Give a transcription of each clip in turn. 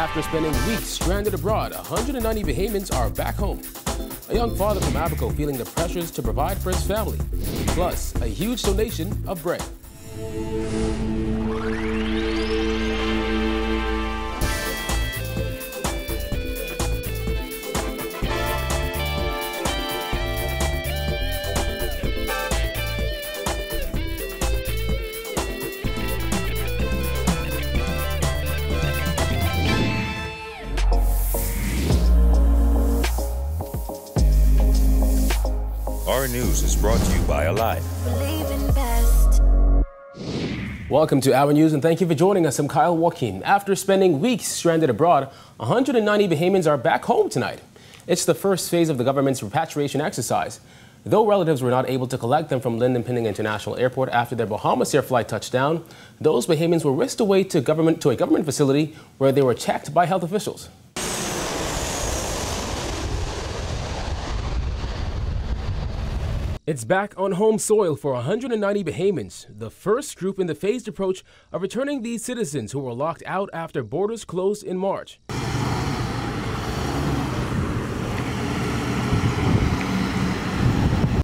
After spending weeks stranded abroad, 190 Bahamians are back home. A young father from Abaco feeling the pressures to provide for his family, plus a huge donation of bread. News is brought to you by Alive. Welcome to Our News and thank you for joining us. I'm Kyle Joaquin. After spending weeks stranded abroad, 190 Bahamians are back home tonight. It's the first phase of the government's repatriation exercise. Though relatives were not able to collect them from Lynden Pindling International Airport after their Bahamasair flight touched down, those Bahamians were whisked away to, government, to a government facility where they were checked by health officials. It's back on home soil for 190 Bahamians, the first group in the phased approach of returning these citizens who were locked out after borders closed in March.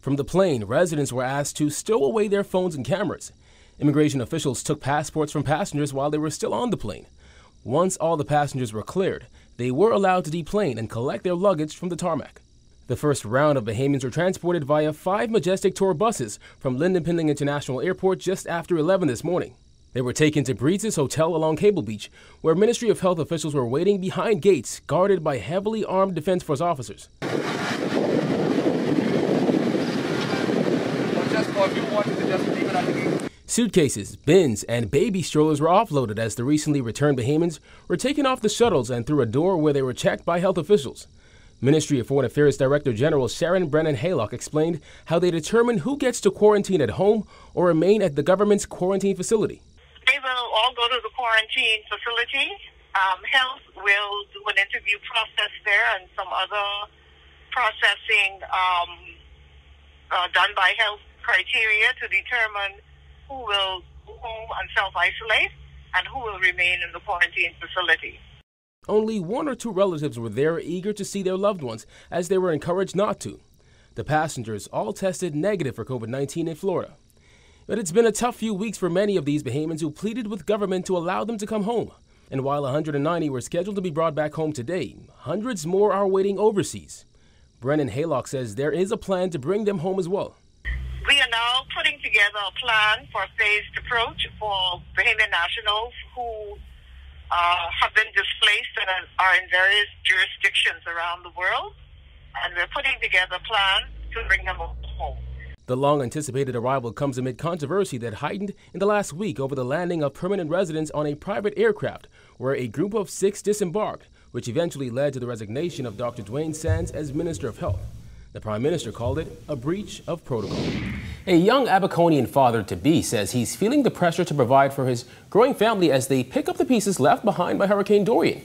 From the plane, residents were asked to stow away their phones and cameras. Immigration officials took passports from passengers while they were still on the plane. Once all the passengers were cleared, they were allowed to deplane and collect their luggage from the tarmac. The first round of Bahamians were transported via five Majestic tour buses from Pindling International Airport just after 11 this morning. They were taken to Breeze's Hotel along Cable Beach, where Ministry of Health officials were waiting behind gates guarded by heavily armed Defense Force officers. Suitcases, bins, and baby strollers were offloaded as the recently returned Bahamians were taken off the shuttles and through a door where they were checked by health officials. Ministry of Foreign Affairs Director General Sharon Brennen-Haylock explained how they determine who gets to quarantine at home or remain at the government's quarantine facility. They will all go to the quarantine facility. Um, health will do an interview process there and some other processing um, uh, done by health criteria to determine who will go home and self isolate and who will remain in the quarantine facility. Only one or two relatives were there eager to see their loved ones, as they were encouraged not to. The passengers all tested negative for COVID 19 in Florida. But it's been a tough few weeks for many of these Bahamians who pleaded with government to allow them to come home. And while 190 were scheduled to be brought back home today, hundreds more are waiting overseas. Brennen-Haylock says there is a plan to bring them home as well. We are now putting together a plan for a phased approach for Bahamian nationals who uh, have been displaced and are in various jurisdictions around the world. And we're putting together a plan to bring them home. The long anticipated arrival comes amid controversy that heightened in the last week over the landing of permanent residents on a private aircraft where a group of six disembarked, which eventually led to the resignation of Dr. Duane Sands as Minister of Health. The Prime Minister called it a breach of protocol. A young Abaconian father to be says he's feeling the pressure to provide for his growing family as they pick up the pieces left behind by Hurricane Dorian.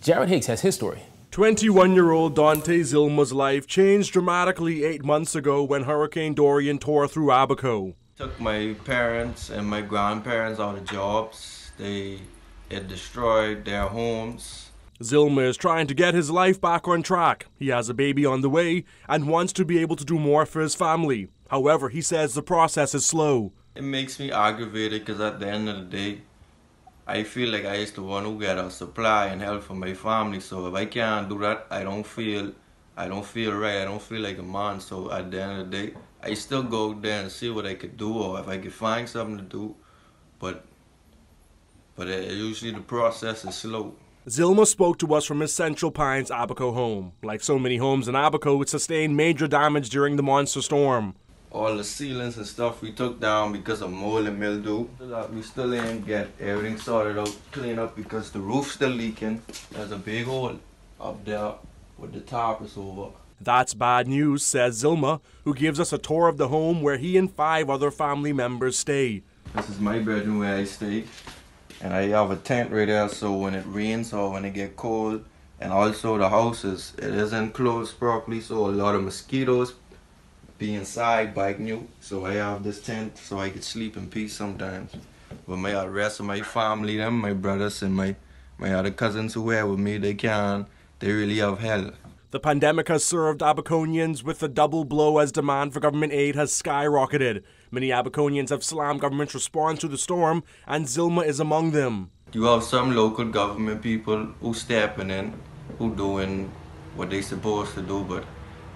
Jared Higgs has his story. 21 year old Dante Zilma's life changed dramatically eight months ago when Hurricane Dorian tore through Abaco. Took my parents and my grandparents out of jobs. They it destroyed their homes. Zilma is trying to get his life back on track. He has a baby on the way and wants to be able to do more for his family. However, he says the process is slow. It makes me aggravated because at the end of the day, I feel like I is the one who get a supply and help for my family. So if I can't do that, I don't feel, I don't feel right. I don't feel like a man. So at the end of the day, I still go there and see what I could do or if I could find something to do. But, but it, usually the process is slow. Zilma spoke to us from his Central Pines Abaco home. Like so many homes in Abaco, it sustained major damage during the monster storm all the ceilings and stuff we took down because of mold and mildew. We still didn't get everything sorted out, clean up because the roof's still leaking. There's a big hole up there with the top is over. That's bad news, says Zilma, who gives us a tour of the home where he and five other family members stay. This is my bedroom where I stay. And I have a tent right there so when it rains or when it get cold, and also the houses it isn't closed properly so a lot of mosquitoes be inside bike new. So I have this tent so I could sleep in peace sometimes. With my rest of my family, them, my brothers and my my other cousins who were with me, they can, they really have help. The pandemic has served Abaconians with a double blow as demand for government aid has skyrocketed. Many Abaconians have slammed government's response to the storm, and Zilma is among them. You have some local government people who stepping in, who doing what they supposed to do, but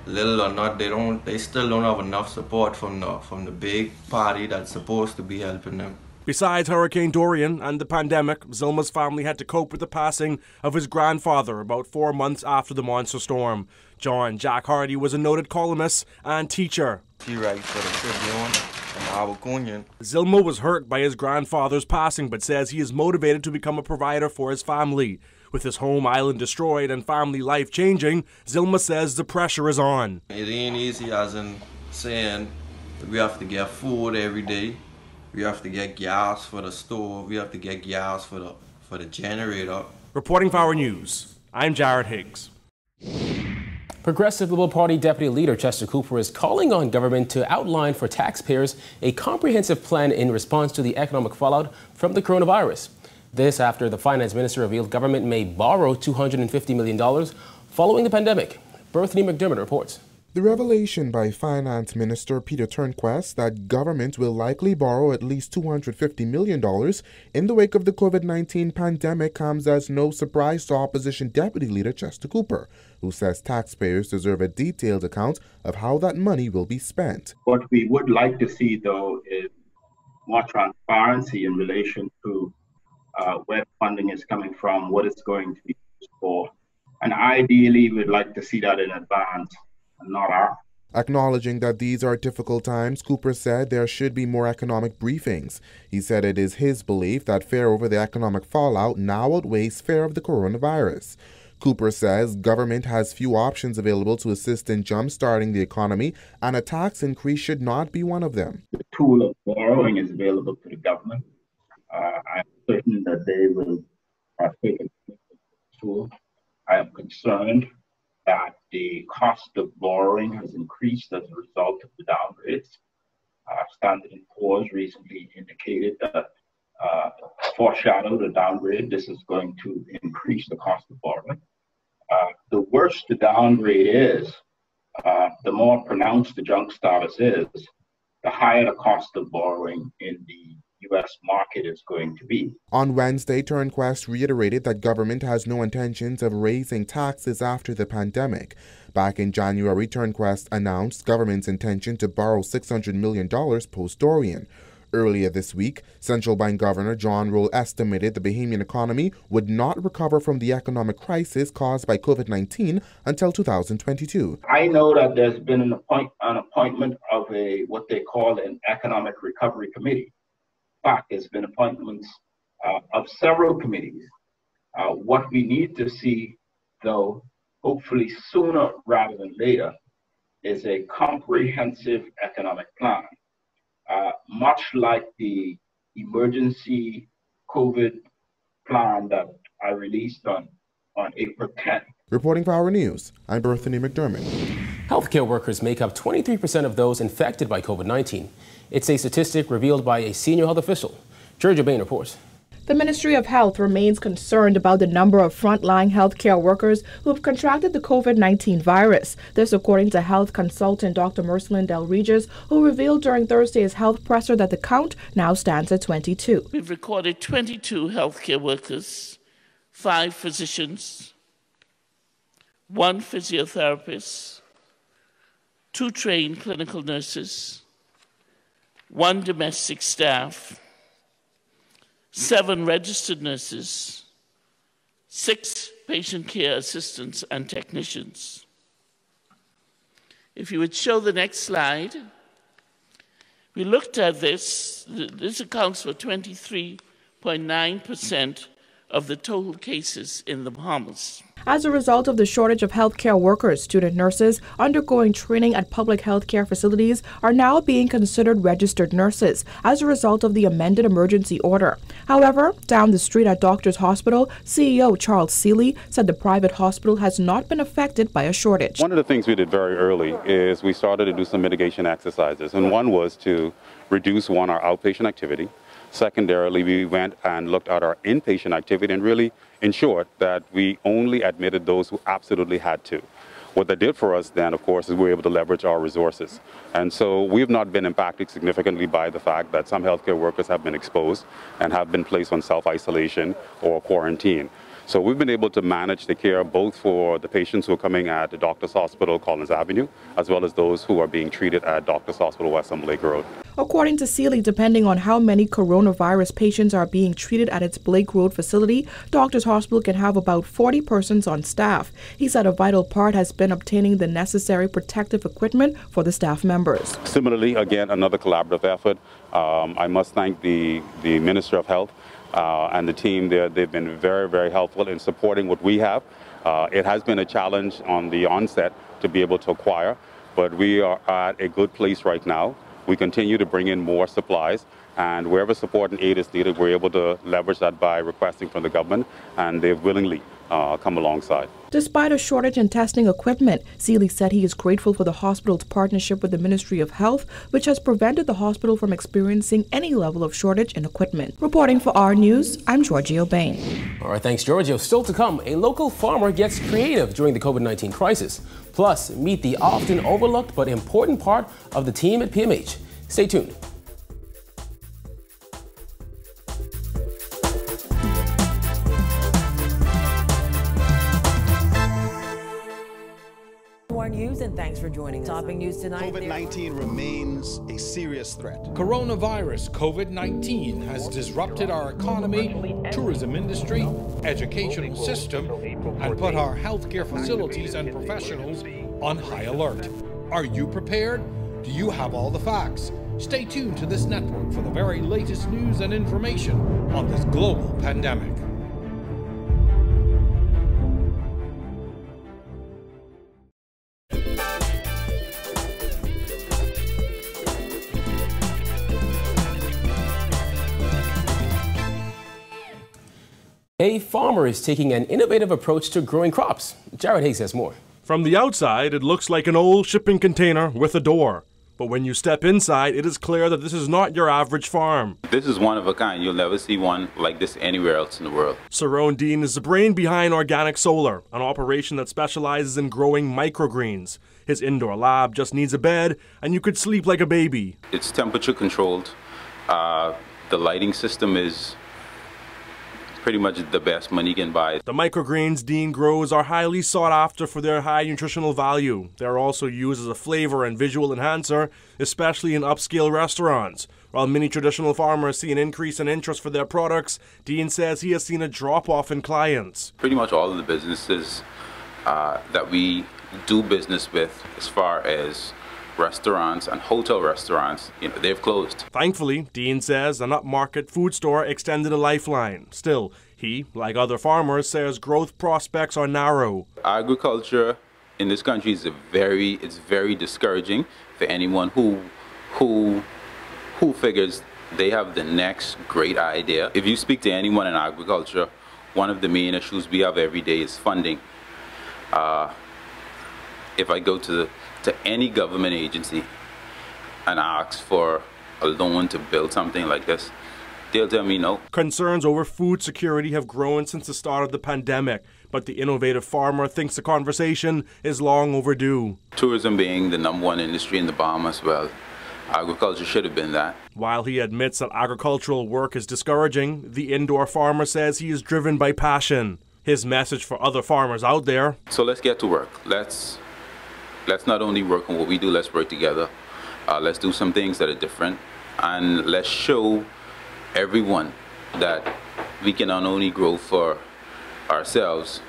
little or not, they don't. They still don't have enough support from the from the big party that's supposed to be helping them. Besides Hurricane Dorian and the pandemic, Zilma's family had to cope with the passing of his grandfather about four months after the monster storm. John Jack Hardy was a noted columnist and teacher. He writes for the Tribune and Abaconian. Zilma was hurt by his grandfather's passing, but says he is motivated to become a provider for his family. With his home island destroyed and family life changing, Zilma says the pressure is on. It ain't easy as in saying we have to get food every day we have to get gas for the stove. We have to get gas for the for the generator. Reporting for our news, I'm Jared Higgs. Progressive Liberal Party Deputy Leader Chester Cooper is calling on government to outline for taxpayers a comprehensive plan in response to the economic fallout from the coronavirus. This after the finance minister revealed government may borrow $250 million following the pandemic. Berthany McDermott reports. The revelation by Finance Minister Peter Turnquest that government will likely borrow at least $250 million in the wake of the COVID 19 pandemic comes as no surprise to Opposition Deputy Leader Chester Cooper, who says taxpayers deserve a detailed account of how that money will be spent. What we would like to see, though, is more transparency in relation to uh, where funding is coming from, what it's going to be used for. And ideally, we'd like to see that in advance not. Acknowledging that these are difficult times, Cooper said there should be more economic briefings. He said it is his belief that fear over the economic fallout now outweighs fear of the coronavirus. Cooper says government has few options available to assist in jump-starting the economy, and a tax increase should not be one of them. The tool of borrowing is available to the government. Uh, I'm certain that they will uh, take a tool. I am concerned that the cost of borrowing has increased as a result of the downgrades. Uh, Standard & Poor's recently indicated that uh, foreshadowed a downgrade. This is going to increase the cost of borrowing. Uh, the worse the downgrade is, uh, the more pronounced the junk status is, the higher the cost of borrowing U.S. market is going to be. On Wednesday, Turnquest reiterated that government has no intentions of raising taxes after the pandemic. Back in January, Turnquest announced government's intention to borrow $600 million post Dorian. Earlier this week, central bank governor John Rolle estimated the Bahamian economy would not recover from the economic crisis caused by COVID 19 until 2022. I know that there's been an, appoint, an appointment of a what they call an economic recovery committee has been appointments uh, of several committees. Uh, what we need to see, though, hopefully sooner rather than later, is a comprehensive economic plan. Uh, much like the emergency COVID plan that I released on, on April 10th. Reporting for Our News, I'm Berthany McDermott. Healthcare workers make up 23% of those infected by COVID 19. It's a statistic revealed by a senior health official. Georgia Bain reports. The Ministry of Health remains concerned about the number of frontline healthcare workers who have contracted the COVID 19 virus. This, according to health consultant Dr. Merceline Dahl-Regis, who revealed during Thursday's health presser that the count now stands at 22. We've recorded 22 healthcare workers, five physicians, one physiotherapist, two trained clinical nurses, one domestic staff, seven registered nurses, six patient care assistants and technicians. If you would show the next slide, we looked at this. This accounts for 23.9% of the total cases in the Bahamas. As a result of the shortage of healthcare workers, student nurses undergoing training at public healthcare facilities are now being considered registered nurses as a result of the amended emergency order. However, down the street at Doctors Hospital, CEO Charles Sealy said the private hospital has not been affected by a shortage. One of the things we did very early is we started to do some mitigation exercises, and one was to reduce one our outpatient activity Secondarily, we went and looked at our inpatient activity and really ensured that we only admitted those who absolutely had to. What that did for us then, of course, is we were able to leverage our resources. And so we've not been impacted significantly by the fact that some healthcare workers have been exposed and have been placed on self-isolation or quarantine. So we've been able to manage the care both for the patients who are coming at the Doctors Hospital Collins Avenue, as well as those who are being treated at Doctors Hospital West Lake Road. According to Sealy, depending on how many coronavirus patients are being treated at its Blake Road facility, Doctors Hospital can have about 40 persons on staff. He said a vital part has been obtaining the necessary protective equipment for the staff members. Similarly, again, another collaborative effort. Um, I must thank the, the Minister of Health uh, and the team there, they've been very, very helpful in supporting what we have. Uh, it has been a challenge on the onset to be able to acquire, but we are at a good place right now. We continue to bring in more supplies, and wherever support and aid is needed, we're able to leverage that by requesting from the government, and they've willingly uh, come alongside. Despite a shortage in testing equipment, Sealy said he is grateful for the hospital's partnership with the Ministry of Health, which has prevented the hospital from experiencing any level of shortage in equipment. Reporting for R news, I'm Giorgio Bain. All right, thanks, Giorgio. Still to come, a local farmer gets creative during the COVID 19 crisis. Plus, meet the often overlooked but important part of the team at PMH. Stay tuned. News and thanks for joining us. Topping news tonight. COVID 19 remains a serious threat. Coronavirus COVID 19 has disrupted our economy, tourism industry, educational system, and put our healthcare facilities and professionals on high alert. Are you prepared? Do you have all the facts? Stay tuned to this network for the very latest news and information on this global pandemic. A farmer is taking an innovative approach to growing crops. Jared Hayes has more. From the outside, it looks like an old shipping container with a door. But when you step inside, it is clear that this is not your average farm. This is one of a kind. You'll never see one like this anywhere else in the world. Saron Dean is the brain behind Organic Solar, an operation that specializes in growing microgreens. His indoor lab just needs a bed, and you could sleep like a baby. It's temperature controlled. Uh, the lighting system is pretty much the best money can buy. The microgreens Dean grows are highly sought after for their high nutritional value. They're also used as a flavor and visual enhancer, especially in upscale restaurants. While many traditional farmers see an increase in interest for their products, Dean says he has seen a drop off in clients. Pretty much all of the businesses uh, that we do business with, as far as restaurants and hotel restaurants, you know, they've closed. Thankfully, Dean says an upmarket food store extended a lifeline. Still, he, like other farmers, says growth prospects are narrow. Agriculture in this country is very it's very discouraging for anyone who who who figures they have the next great idea. If you speak to anyone in agriculture, one of the main issues we have every day is funding. Uh, if I go to the to any government agency and ask for a loan to build something like this, they'll tell me no. Concerns over food security have grown since the start of the pandemic, but the innovative farmer thinks the conversation is long overdue. Tourism being the number one industry in the Bahamas, well, agriculture should have been that. While he admits that agricultural work is discouraging, the indoor farmer says he is driven by passion. His message for other farmers out there. So let's get to work. Let's let's not only work on what we do, let's work together. Uh, let's do some things that are different. And let's show everyone that we can not only grow for ourselves,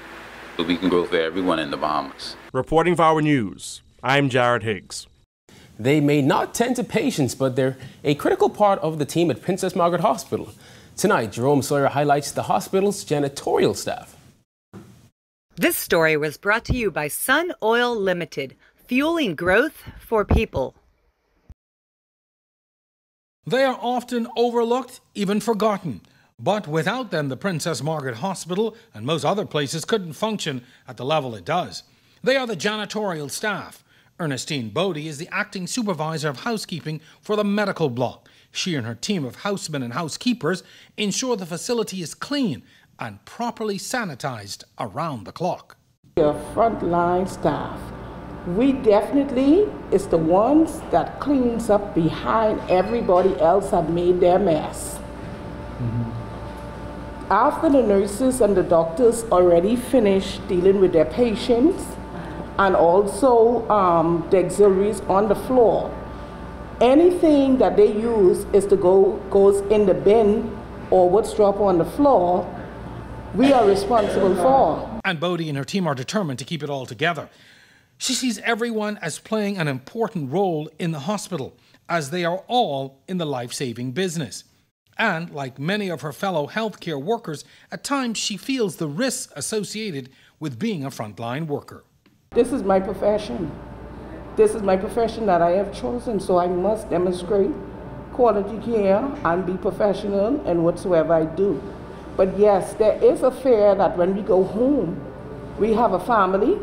but we can grow for everyone in the Bahamas. Reporting for our news, I'm Jared Higgs. They may not tend to patients, but they're a critical part of the team at Princess Margaret Hospital. Tonight, Jerome Sawyer highlights the hospital's janitorial staff. This story was brought to you by Sun Oil Limited, fueling growth for people. They are often overlooked, even forgotten. But without them, the Princess Margaret Hospital and most other places couldn't function at the level it does. They are the janitorial staff. Ernestine Bodie is the acting supervisor of housekeeping for the medical block. She and her team of housemen and housekeepers ensure the facility is clean and properly sanitized around the clock. Your frontline staff, we definitely is the ones that cleans up behind everybody else that made their mess. Mm-hmm. After the nurses and the doctors already finish dealing with their patients and also um, the auxiliaries on the floor, anything that they use is to go goes in the bin or what's dropped on the floor we are responsible for. And Bodie and her team are determined to keep it all together. She sees everyone as playing an important role in the hospital, as they are all in the life saving business. And, like many of her fellow healthcare workers, at times she feels the risks associated with being a frontline worker. This is my profession. This is my profession that I have chosen, so I must demonstrate quality care and be professional in whatsoever I do. But yes, there is a fear that when we go home, we have a family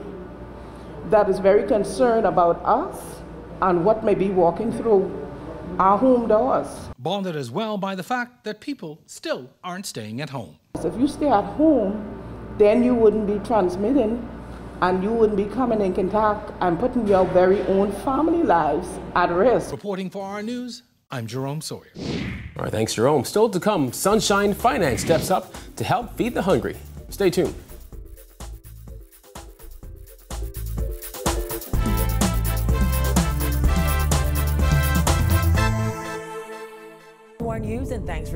that is very concerned about us and what may be walking through our home doors. Bonded as well by the fact that people still aren't staying at home. So if you stay at home, then you wouldn't be transmitting and you wouldn't be coming in contact and putting your very own family lives at risk. Reporting for our news, I'm Jerome Sawyer. All right, thanks, Jerome. Still to come, Sunshine Finance steps up to help feed the hungry. Stay tuned.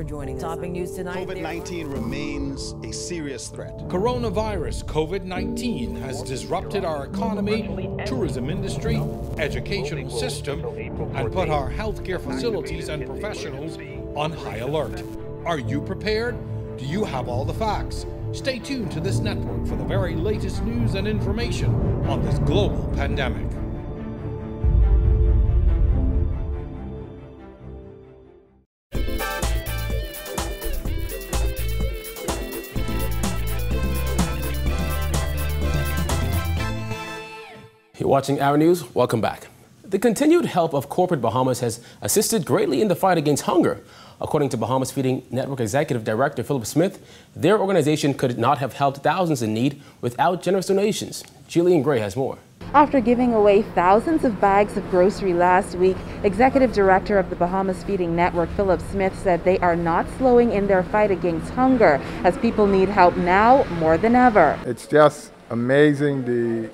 For joining us. Topping news tonight. COVID 19 remains a serious threat. Coronavirus COVID 19 has disrupted our economy, tourism industry, educational system, and put our healthcare facilities and professionals on high alert. Are you prepared? Do you have all the facts? Stay tuned to this network for the very latest news and information on this global pandemic. Watching Our News. Welcome back. The continued help of corporate Bahamas has assisted greatly in the fight against hunger. According to Bahamas Feeding Network Executive Director Philip Smith, their organization could not have helped thousands in need without generous donations. Jillian Gray has more. After giving away thousands of bags of grocery last week, Executive Director of the Bahamas Feeding Network, Philip Smith, said they are not slowing in their fight against hunger as people need help now more than ever. It's just amazing the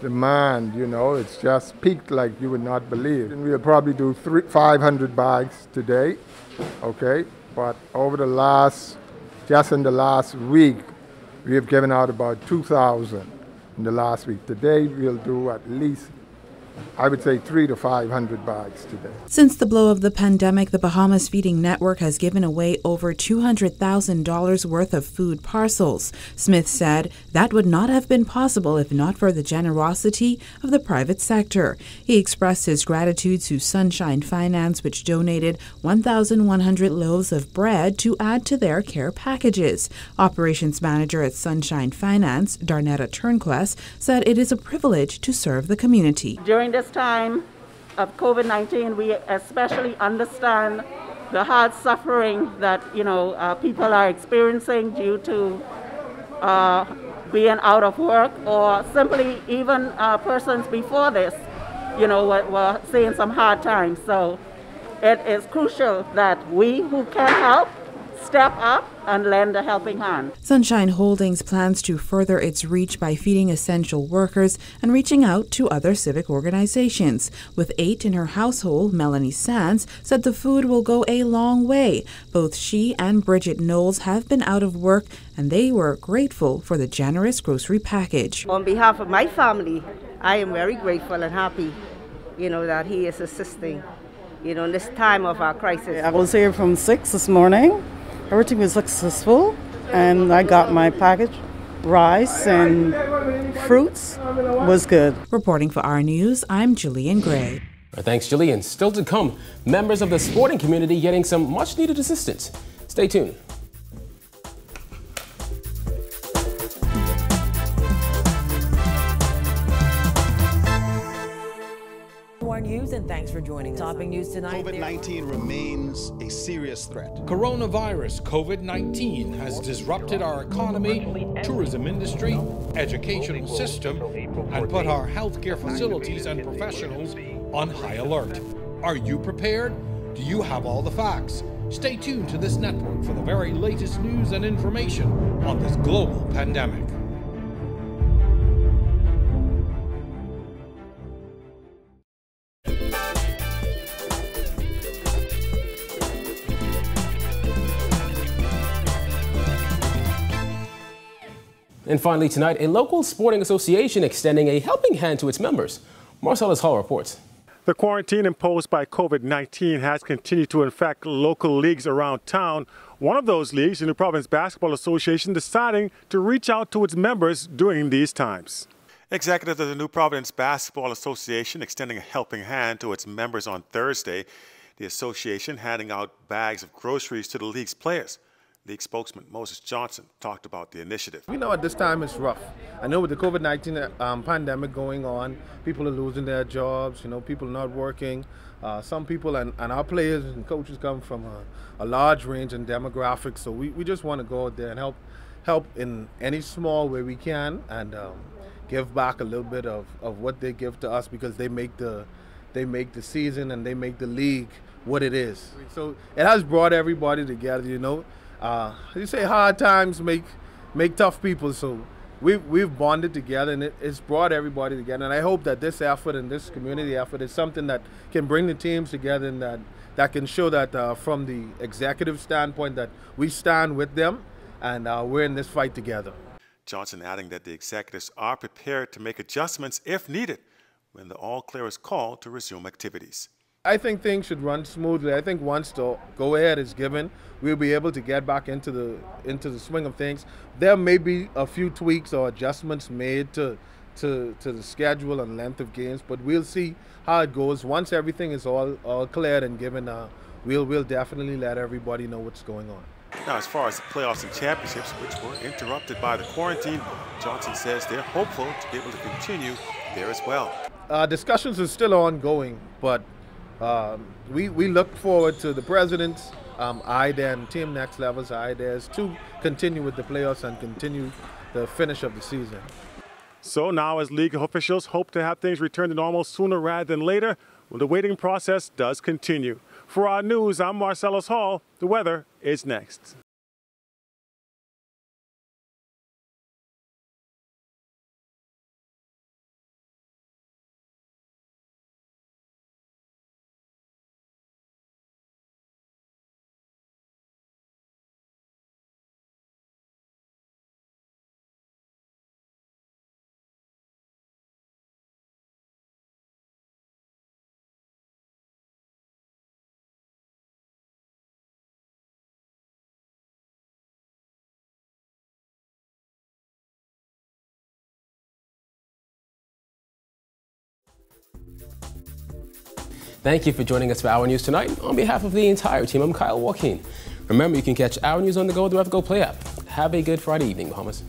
demand, you know, it's just peaked like you would not believe. And we'll probably do three, 500 bags today, okay? But over the last, just in the last week, we have given out about 2,000 in the last week. Today we'll do at least I would say three to 500 bags today. Since the blow of the pandemic, the Bahamas Feeding Network has given away over $200,000 worth of food parcels. Smith said that would not have been possible if not for the generosity of the private sector. He expressed his gratitude to Sunshine Finance, which donated 1,100 loaves of bread to add to their care packages. Operations manager at Sunshine Finance, Darnetta Turnquest, said it is a privilege to serve the community. During this time of COVID 19, we especially understand the hard suffering that you know uh, people are experiencing due to uh, being out of work, or simply even uh, persons before this, you know, were, were seeing some hard times. So it is crucial that we who can help step up and lend a helping hand. Sunshine Holdings plans to further its reach by feeding essential workers and reaching out to other civic organizations. With eight in her household, Melanie Sands said the food will go a long way. Both she and Bridget Knowles have been out of work and they were grateful for the generous grocery package. On behalf of my family, I am very grateful and happy, you know, that he is assisting, you know, in this time of our crisis. I was here from 6 this morning everything was successful, and I got my package. Rice and fruits was good. Reporting for our news, I'm Julian Gray. Thanks, Julian. Still to come, members of the sporting community getting some much needed assistance. Stay tuned. News News, and thanks for joining us. Topping news tonight. COVID 19 remains a serious threat. Coronavirus COVID 19 has disrupted our economy, tourism industry, educational system, and put our healthcare facilities and professionals on high alert. Are you prepared? Do you have all the facts? Stay tuned to this network for the very latest news and information on this global pandemic. And finally tonight, a local sporting association extending a helping hand to its members. Marcellus Hall reports. The quarantine imposed by COVID 19 has continued to infect local leagues around town. One of those leagues, the New Providence Basketball Association, deciding to reach out to its members during these times. Executives of the New Providence Basketball Association extending a helping hand to its members on Thursday. The association handing out bags of groceries to the league's players. League spokesman Moses Johnson talked about the initiative. We know at this time it's rough. I know with the COVID 19 um, pandemic going on, people are losing their jobs, you know, people are not working. Uh, some people and, and, our players and coaches come from a, a large range in demographics, so we, we just want to go out there and help help in any small way we can and um, give back a little bit of, of what they give to us because they make the they make the season and they make the league what it is. So it has brought everybody together, you know uh, you say hard times make make tough people. So we've we've bonded together, and it, it's brought everybody together. And I hope that this effort and this community effort is something that can bring the teams together, and that that can show that uh, from the executive standpoint that we stand with them, and uh, we're in this fight together. Johnson adding that the executives are prepared to make adjustments if needed when the all clear is called to resume activities. I think things should run smoothly. I think once the go ahead is given, we'll be able to get back into the into the swing of things. There may be a few tweaks or adjustments made to to, to the schedule and length of games, but we'll see how it goes. Once everything is all, all cleared and given, uh, we'll we'll definitely let everybody know what's going on. Now, as far as the playoffs and championships, which were interrupted by the quarantine, Johnson says they're hopeful to be able to continue there as well. Uh, discussions are still ongoing, but um, we, we look forward to the president's um, IDA and Team Next Level's ideas to continue with the playoffs and continue the finish of the season. So now, as league officials hope to have things return to normal sooner rather than later, well, the waiting process does continue. For our news, I'm Marcellus Hall. The weather is next. Thank you for joining us for Our News tonight. On behalf of the entire team, I'm Kyle Joaquin. Remember, you can catch Our News on the go with the Go Play app. Have a good Friday evening, Bahamas.